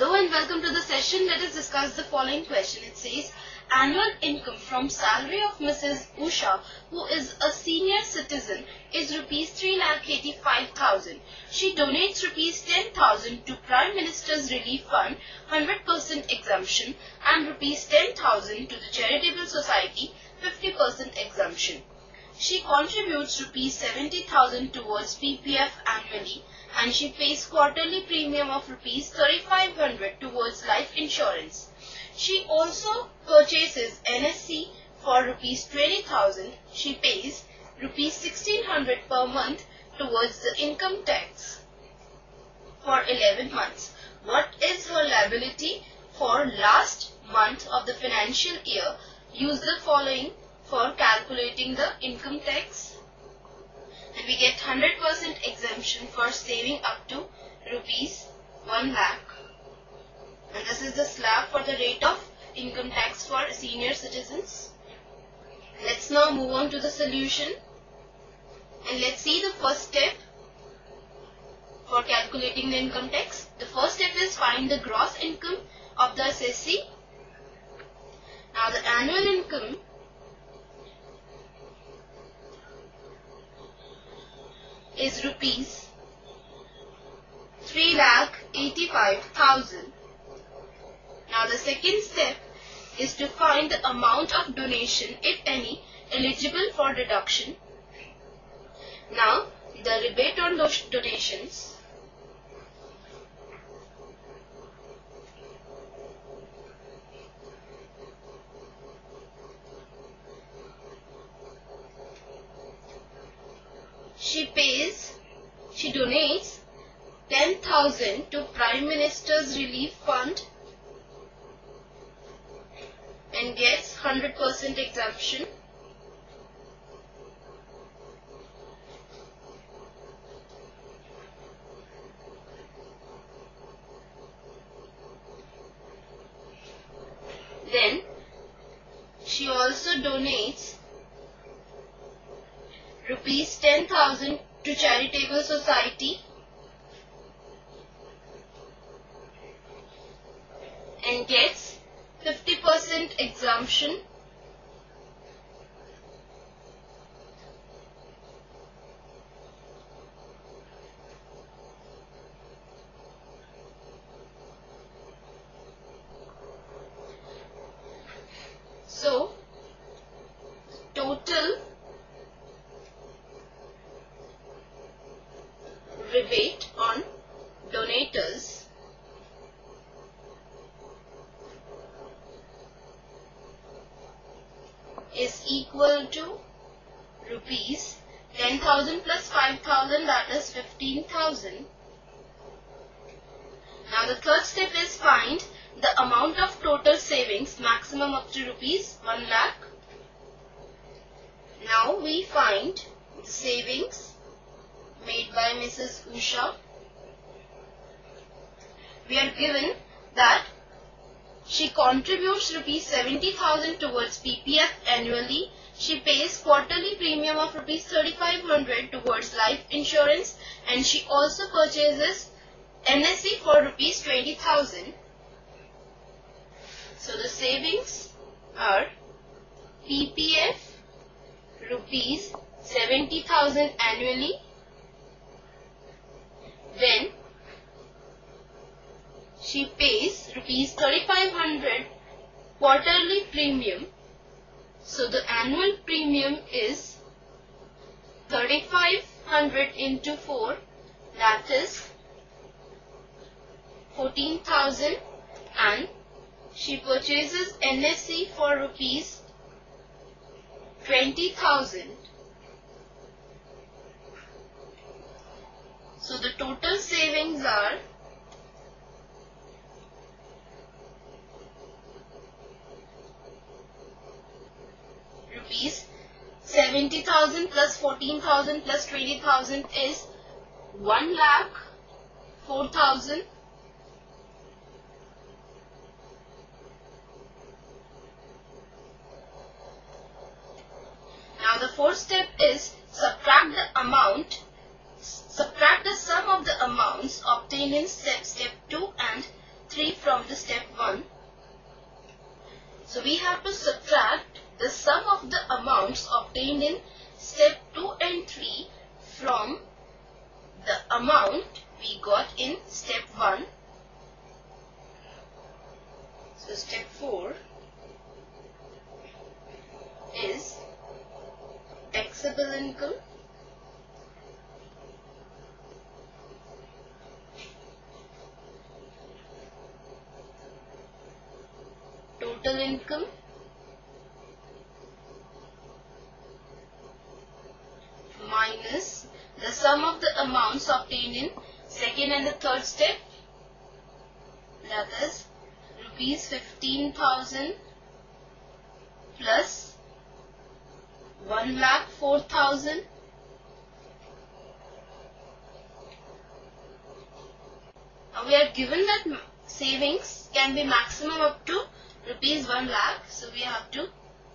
Hello and welcome to the session. Let us discuss the following question. It says, annual income from salary of Mrs. Usha, who is a senior citizen, is rupees 3,85,000. She donates rupees 10,000 to Prime Minister's Relief Fund, 100% exemption, and rupees 10,000 to the Charitable Society, 50% exemption. She contributes rupees 70,000 towards PPF annually and she pays quarterly premium of rupees 3500 towards life insurance. She also purchases NSC for rupees 20,000. She pays rupees 1600 per month towards the income tax for 11 months. What is her liability for last month of the financial year? Use the following for calculating the income tax we get 100% exemption for saving up to rupees 1 lakh. And this is the slab for the rate of income tax for senior citizens. Let's now move on to the solution. And let's see the first step for calculating the income tax. The first step is find the gross income of the assessee. Now the annual income is rupees 3 lakh 85,000. Now the second step is to find the amount of donation, if any, eligible for deduction. Now the rebate on those donations she pays, she donates 10,000 to Prime Minister's Relief Fund and gets 100% exemption. Then she also donates rupees 10,000 to charitable society. And gets 50% exemption So, total rebate on donators is equal to rupees 10,000 plus 5,000 that is 15,000. Now the third step is find the amount of total savings maximum up to rupees 1 lakh. Now we find the savings made by Mrs. Usha. We are given that she contributes rupees 70,000 towards PPF annually. She pays quarterly premium of rupees 3500 towards life insurance and she also purchases NSC for rupees 20,000. So the savings are PPF rupees 70,000 annually then she pays rupees 3500 quarterly premium. So the annual premium is 3500 into 4 that is 14,000 and she purchases NSC for rupees 20,000 So the total savings are rupees 70,000 plus 14,000 plus 20,000 is 1 lakh 4,000 Now the fourth step is subtract the amount Subtract the sum of the amounts obtained in step, step 2 and 3 from the step 1. So we have to subtract the sum of the amounts obtained in step 2 and 3 from the amount we got in step 1. So step 4 is taxable income total income minus the sum of the amounts obtained in second and the third step that is rupees 15000 plus 1 lakh 4000 now we are given that savings can be maximum up to rupees 1 lakh. So we have to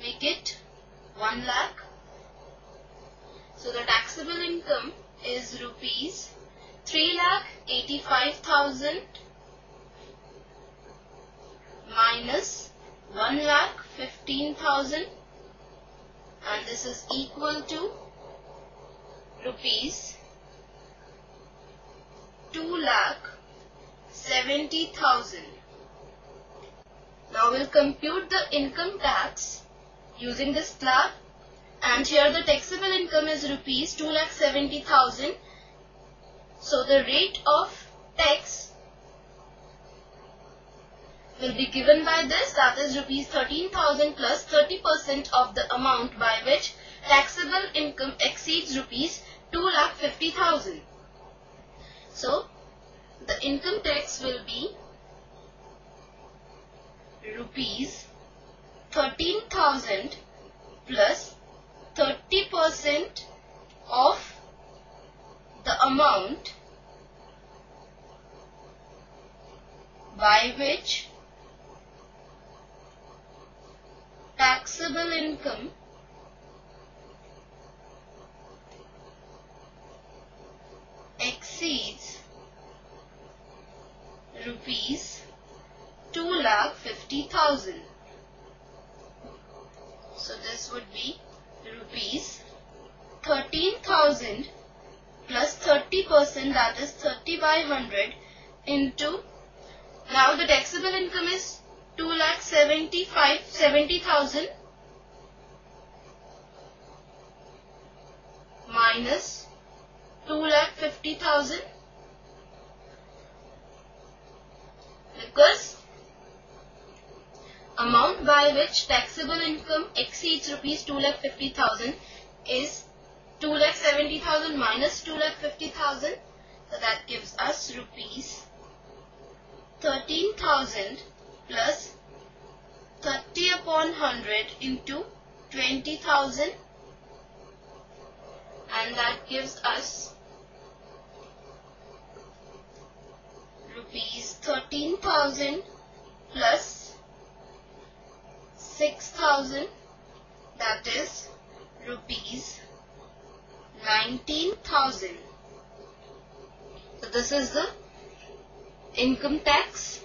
make it 1 lakh. So the taxable income is rupees 3 lakh 85,000 minus 1 lakh 15,000 and this is equal to rupees 2 lakh 70,000 now we'll compute the income tax using this slab and here the taxable income is rupees 2,70,000. So the rate of tax will be given by this that is rupees 13,000 plus 30% of the amount by which taxable income exceeds rupees 2,50,000. So the income tax will be rupees 13,000 plus 30% of the amount by which taxable income exceeds rupees two lakh fifty thousand. So this would be rupees thirteen thousand plus thirty percent that is thirty by hundred into now the taxable income is two lakh seventy five seventy thousand minus two lakh fifty thousand. Because amount by which taxable income exceeds rupees 2,50,000 is 2,70,000 minus 2,50,000. So that gives us rupees 13,000 plus 30 upon 100 into 20,000 and that gives us rupees 13,000 plus 6000 that is rupees 19000 so this is the income tax.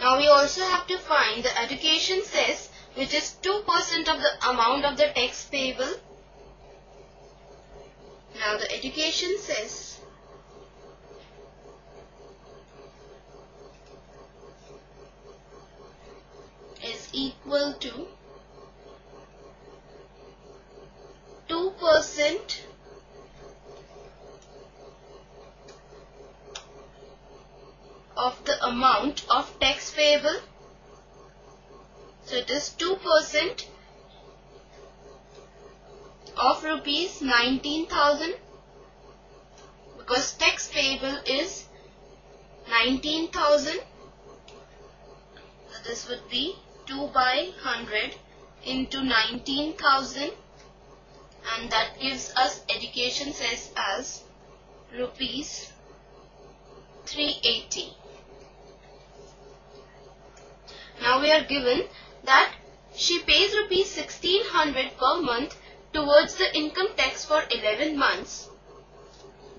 Now we also have to find the education cess which is 2% of the amount of the tax payable. Now the education cess equal to 2% of the amount of tax payable. So it is 2% of rupees 19,000 because tax payable is 19,000. So this would be 2 by 100 into 19,000 and that gives us education cess as rupees 380. Now we are given that she pays rupees 1600 per month towards the income tax for 11 months.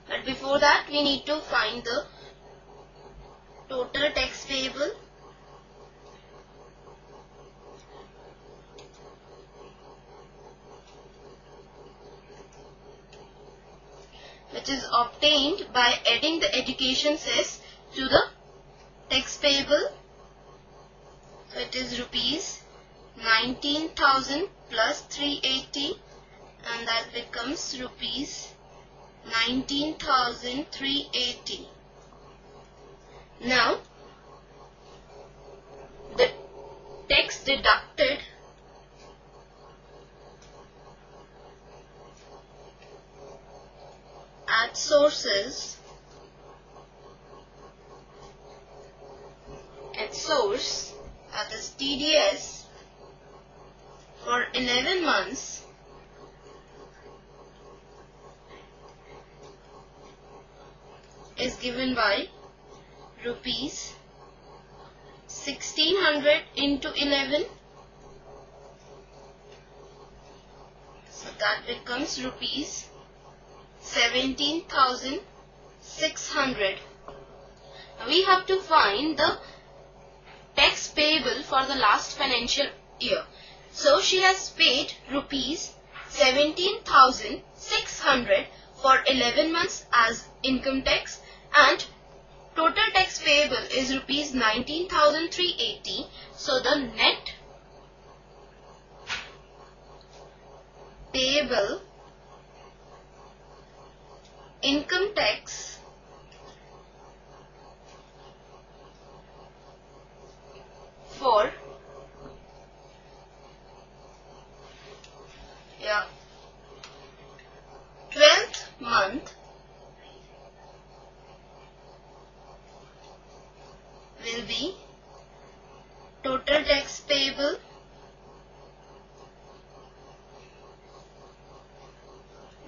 But before that we need to find the total tax payable which is obtained by adding the education cess to the tax payable. So it is rupees 19,000 plus 380 and that becomes rupees 19,380. Now the tax deducted at sources at source that is TDS for 11 months is given by rupees 1600 into 11 so that becomes rupees 17,600. We have to find the tax payable for the last financial year. So she has paid rupees 17,600 for 11 months as income tax and total tax payable is rupees 19,380. So the net payable income tax for yeah 12th month will be total tax payable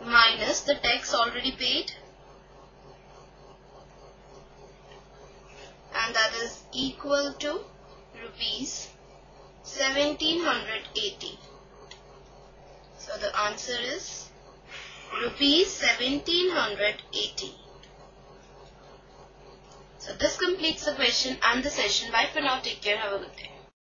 minus the tax already paid? And that is equal to rupees 1780 so the answer is rupees 1780 so this completes the question and the session. Bye for now. Take care. Have a good day